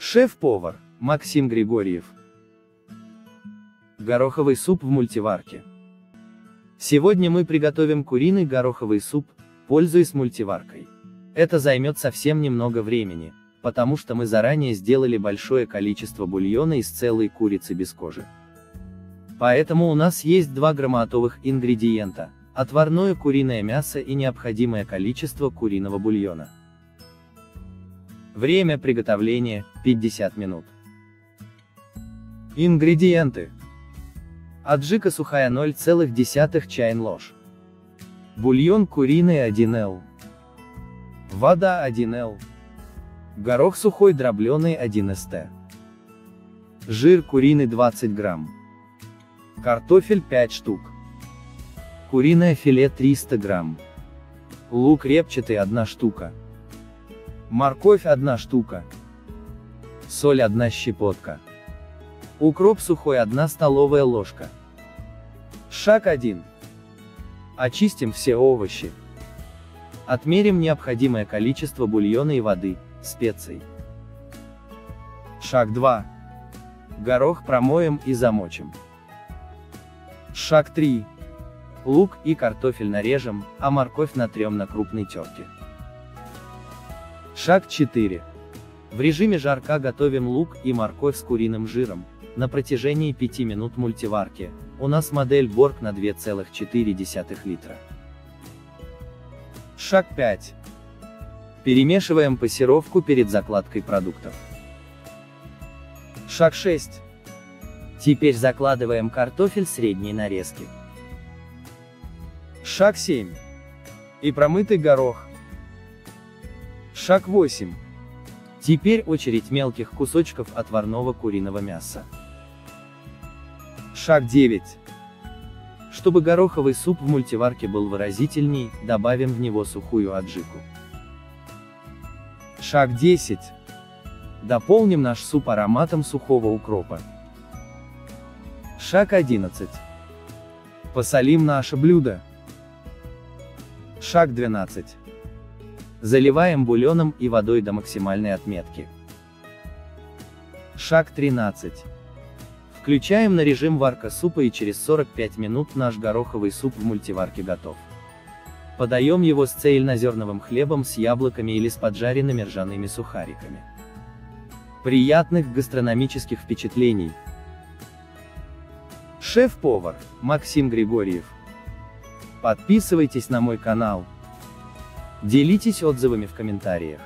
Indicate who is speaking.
Speaker 1: Шеф-повар, Максим Григорьев. Гороховый суп в мультиварке. Сегодня мы приготовим куриный гороховый суп, пользуясь мультиваркой. Это займет совсем немного времени, потому что мы заранее сделали большое количество бульона из целой курицы без кожи. Поэтому у нас есть два громатовых ингредиента, отварное куриное мясо и необходимое количество куриного бульона. Время приготовления – 50 минут. Ингредиенты. Аджика сухая 0,1 чайн ложь. Бульон куриный 1 л. Вода 1 л. Горох сухой дробленый 1 ст. Жир куриный 20 грамм. Картофель 5 штук. Куриное филе 300 грамм. Лук репчатый 1 штука. Морковь 1 штука. Соль 1 щепотка. Укроп сухой 1 столовая ложка. Шаг 1. Очистим все овощи. Отмерим необходимое количество бульона и воды, специй. Шаг 2. Горох промоем и замочим. Шаг 3. Лук и картофель нарежем, а морковь натрем на крупной терке. Шаг 4. В режиме жарка готовим лук и морковь с куриным жиром, на протяжении 5 минут мультиварки, у нас модель Борг на 2,4 литра. Шаг 5. Перемешиваем пассировку перед закладкой продуктов. Шаг 6. Теперь закладываем картофель средней нарезки. Шаг 7. И промытый горох. Шаг 8. Теперь очередь мелких кусочков отварного куриного мяса. Шаг 9. Чтобы гороховый суп в мультиварке был выразительней, добавим в него сухую аджику. Шаг 10. Дополним наш суп ароматом сухого укропа. Шаг 11. Посолим наше блюдо. Шаг 12. Заливаем бульоном и водой до максимальной отметки. Шаг 13. Включаем на режим варка супа и через 45 минут наш гороховый суп в мультиварке готов. Подаем его с цельнозерновым хлебом с яблоками или с поджаренными ржаными сухариками. Приятных гастрономических впечатлений! Шеф-повар, Максим Григорьев. Подписывайтесь на мой канал. Делитесь отзывами в комментариях.